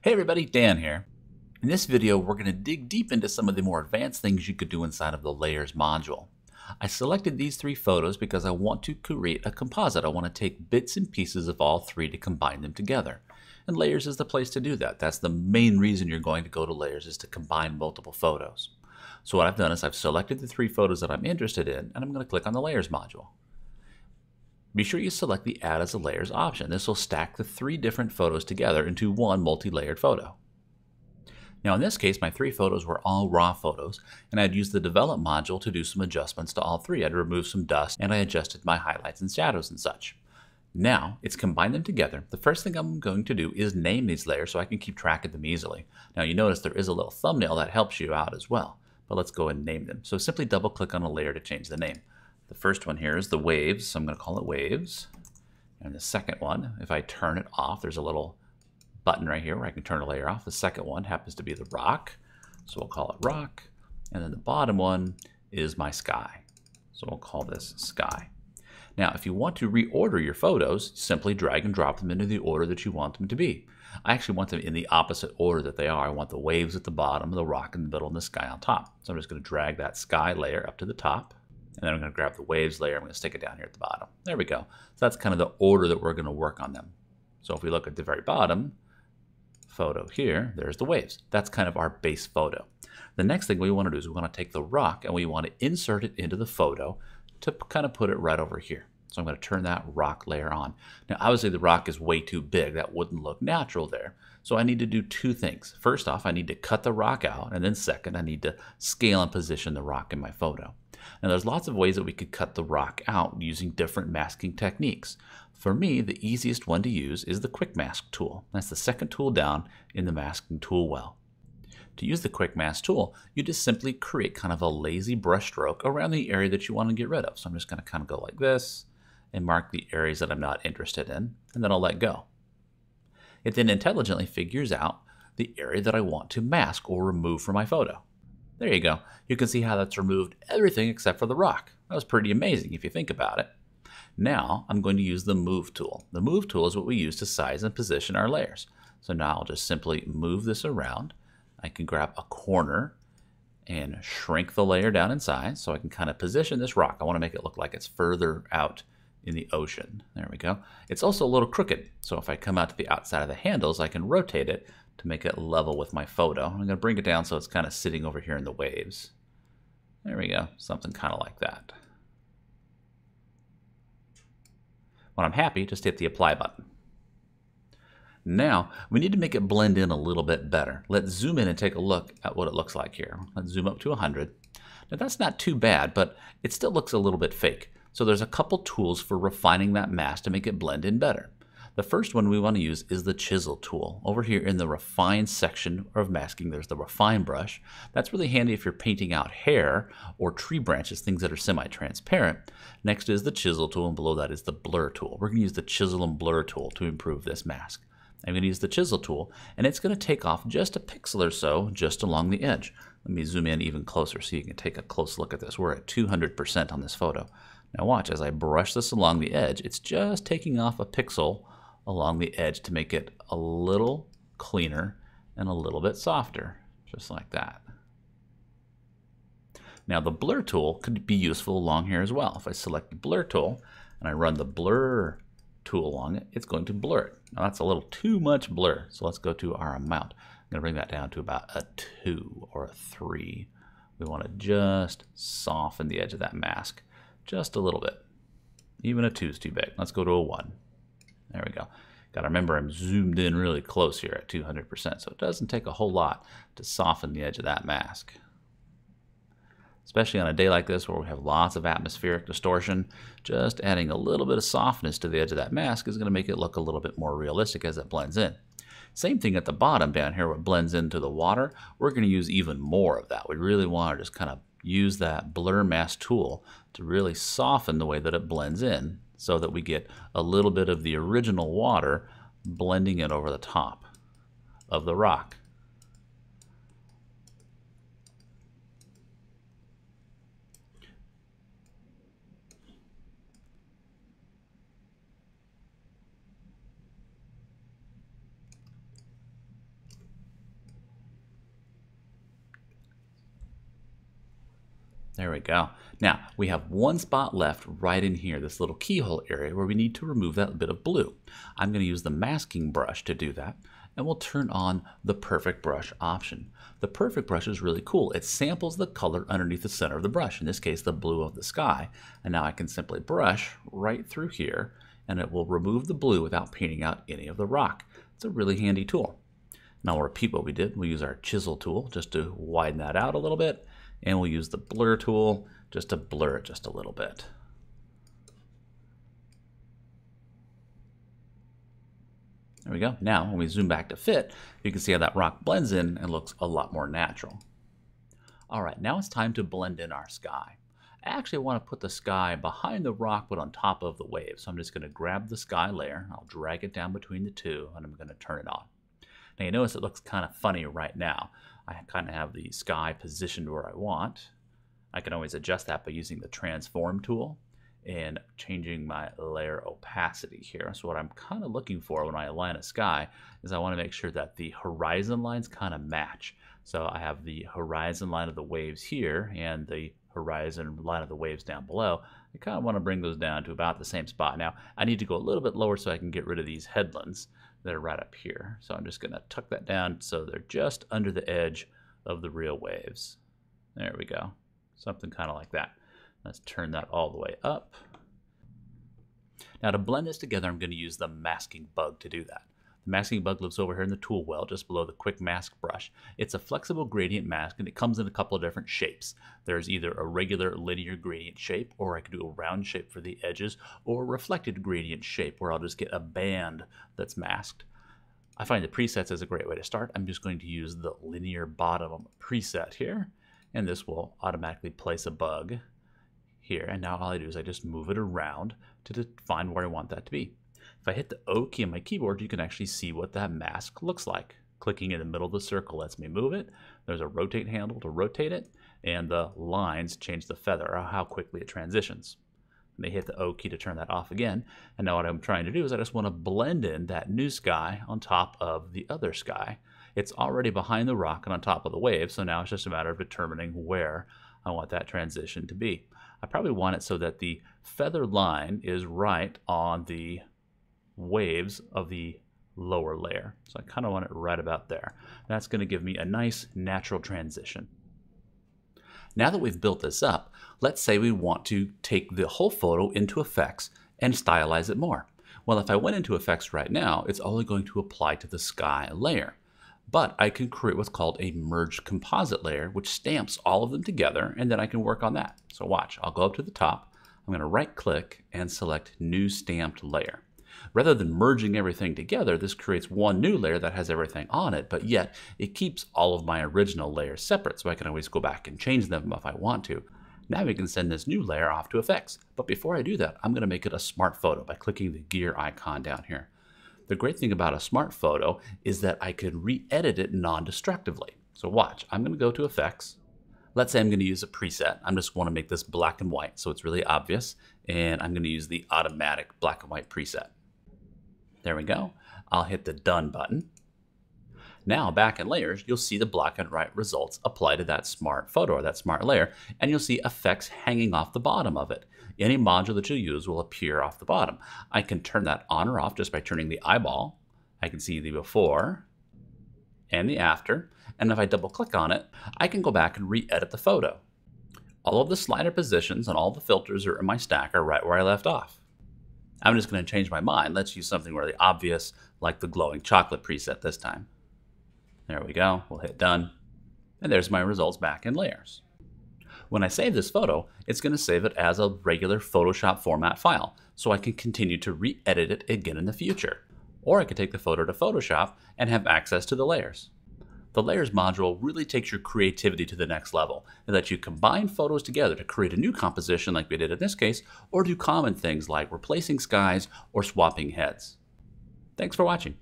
Hey everybody, Dan here. In this video, we're going to dig deep into some of the more advanced things you could do inside of the Layers module. I selected these three photos because I want to create a composite. I want to take bits and pieces of all three to combine them together. And Layers is the place to do that. That's the main reason you're going to go to Layers is to combine multiple photos. So what I've done is I've selected the three photos that I'm interested in, and I'm going to click on the Layers module. Be sure you select the Add as a Layers option. This will stack the three different photos together into one multi-layered photo. Now in this case, my three photos were all raw photos, and I'd used the Develop module to do some adjustments to all three. I'd removed some dust, and I adjusted my highlights and shadows and such. Now, it's combined them together. The first thing I'm going to do is name these layers so I can keep track of them easily. Now you notice there is a little thumbnail that helps you out as well, but let's go and name them. So simply double click on a layer to change the name. The first one here is the waves, so I'm going to call it waves. And the second one, if I turn it off, there's a little button right here where I can turn a layer off. The second one happens to be the rock, so we'll call it rock. And then the bottom one is my sky, so we'll call this sky. Now, if you want to reorder your photos, simply drag and drop them into the order that you want them to be. I actually want them in the opposite order that they are. I want the waves at the bottom, the rock in the middle, and the sky on top. So I'm just going to drag that sky layer up to the top. And then I'm going to grab the waves layer. I'm going to stick it down here at the bottom. There we go. So that's kind of the order that we're going to work on them. So if we look at the very bottom photo here, there's the waves. That's kind of our base photo. The next thing we want to do is we want to take the rock and we want to insert it into the photo to kind of put it right over here. So I'm going to turn that rock layer on. Now, obviously the rock is way too big. That wouldn't look natural there. So I need to do two things. First off, I need to cut the rock out. And then second, I need to scale and position the rock in my photo. Now there's lots of ways that we could cut the rock out using different masking techniques. For me, the easiest one to use is the Quick Mask tool. That's the second tool down in the masking tool well. To use the Quick Mask tool, you just simply create kind of a lazy brush stroke around the area that you want to get rid of. So I'm just going to kind of go like this and mark the areas that I'm not interested in, and then I'll let go. It then intelligently figures out the area that I want to mask or remove from my photo. There you go. You can see how that's removed everything except for the rock. That was pretty amazing if you think about it. Now I'm going to use the Move tool. The Move tool is what we use to size and position our layers. So now I'll just simply move this around. I can grab a corner and shrink the layer down in size so I can kind of position this rock. I want to make it look like it's further out in the ocean. There we go. It's also a little crooked. So if I come out to the outside of the handles, I can rotate it to make it level with my photo. I'm going to bring it down so it's kind of sitting over here in the waves. There we go. Something kind of like that. When I'm happy, just hit the apply button. Now, we need to make it blend in a little bit better. Let's zoom in and take a look at what it looks like here. Let's zoom up to 100. Now that's not too bad, but it still looks a little bit fake. So there's a couple tools for refining that mask to make it blend in better. The first one we want to use is the chisel tool. Over here in the refine section of masking, there's the refine brush. That's really handy if you're painting out hair or tree branches, things that are semi-transparent. Next is the chisel tool, and below that is the blur tool. We're going to use the chisel and blur tool to improve this mask. I'm going to use the chisel tool, and it's going to take off just a pixel or so just along the edge. Let me zoom in even closer so you can take a close look at this. We're at 200% on this photo. Now watch, as I brush this along the edge, it's just taking off a pixel along the edge to make it a little cleaner and a little bit softer, just like that. Now the blur tool could be useful along here as well. If I select the blur tool and I run the blur tool along it, it's going to blur it. Now that's a little too much blur, so let's go to our amount. I'm going to bring that down to about a 2 or a 3. We want to just soften the edge of that mask just a little bit. Even a 2 is too big. Let's go to a 1. There we go. Got to remember I'm zoomed in really close here at 200%, so it doesn't take a whole lot to soften the edge of that mask. Especially on a day like this where we have lots of atmospheric distortion, just adding a little bit of softness to the edge of that mask is going to make it look a little bit more realistic as it blends in. Same thing at the bottom down here where it blends into the water. We're going to use even more of that. We really want to just kind of use that blur mask tool to really soften the way that it blends in so that we get a little bit of the original water blending it over the top of the rock. There we go. Now, we have one spot left right in here, this little keyhole area where we need to remove that bit of blue. I'm going to use the masking brush to do that, and we'll turn on the perfect brush option. The perfect brush is really cool. It samples the color underneath the center of the brush, in this case, the blue of the sky. And now I can simply brush right through here, and it will remove the blue without painting out any of the rock. It's a really handy tool. Now we'll repeat what we did. We'll use our chisel tool just to widen that out a little bit and we'll use the blur tool just to blur it just a little bit. There we go. Now, when we zoom back to fit, you can see how that rock blends in and looks a lot more natural. All right, now it's time to blend in our sky. I actually want to put the sky behind the rock but on top of the wave. So I'm just going to grab the sky layer, I'll drag it down between the two, and I'm going to turn it on. Now you notice it looks kind of funny right now. I kind of have the sky positioned where I want. I can always adjust that by using the transform tool and changing my layer opacity here. So what I'm kind of looking for when I align a sky is I want to make sure that the horizon lines kind of match. So I have the horizon line of the waves here and the horizon line of the waves down below. I kind of want to bring those down to about the same spot. Now I need to go a little bit lower so I can get rid of these headlands that are right up here. So I'm just going to tuck that down so they're just under the edge of the real waves. There we go. Something kind of like that. Let's turn that all the way up. Now to blend this together, I'm going to use the masking bug to do that. The masking bug lives over here in the tool well, just below the quick mask brush. It's a flexible gradient mask and it comes in a couple of different shapes. There's either a regular linear gradient shape, or I could do a round shape for the edges, or a reflected gradient shape where I'll just get a band that's masked. I find the presets is a great way to start. I'm just going to use the linear bottom preset here, and this will automatically place a bug here. And now all I do is I just move it around to define where I want that to be. If I hit the O key on my keyboard, you can actually see what that mask looks like. Clicking in the middle of the circle lets me move it. There's a rotate handle to rotate it, and the lines change the feather, or how quickly it transitions. I may hit the O key to turn that off again. And now what I'm trying to do is I just want to blend in that new sky on top of the other sky. It's already behind the rock and on top of the wave, so now it's just a matter of determining where I want that transition to be. I probably want it so that the feather line is right on the waves of the lower layer. So I kind of want it right about there. That's going to give me a nice natural transition. Now that we've built this up, let's say we want to take the whole photo into effects and stylize it more. Well, if I went into effects right now, it's only going to apply to the sky layer. But I can create what's called a merged composite layer, which stamps all of them together, and then I can work on that. So watch, I'll go up to the top, I'm going to right click and select new stamped layer. Rather than merging everything together, this creates one new layer that has everything on it, but yet it keeps all of my original layers separate, so I can always go back and change them if I want to. Now we can send this new layer off to effects. But before I do that, I'm going to make it a smart photo by clicking the gear icon down here. The great thing about a smart photo is that I could re-edit it non-destructively. So watch, I'm going to go to effects. Let's say I'm going to use a preset. I'm just want to make this black and white so it's really obvious. And I'm going to use the automatic black and white preset. There we go. I'll hit the Done button. Now, back in Layers, you'll see the black and white results apply to that smart photo or that smart layer, and you'll see effects hanging off the bottom of it. Any module that you use will appear off the bottom. I can turn that on or off just by turning the eyeball. I can see the before and the after, and if I double click on it, I can go back and re-edit the photo. All of the slider positions and all the filters are in my stack are right where I left off. I'm just going to change my mind. Let's use something really obvious, like the glowing chocolate preset this time. There we go. We'll hit done. And there's my results back in layers. When I save this photo, it's going to save it as a regular Photoshop format file, so I can continue to re-edit it again in the future. Or I could take the photo to Photoshop and have access to the layers. The Layers module really takes your creativity to the next level and lets you combine photos together to create a new composition like we did in this case, or do common things like replacing skies or swapping heads. Thanks for watching.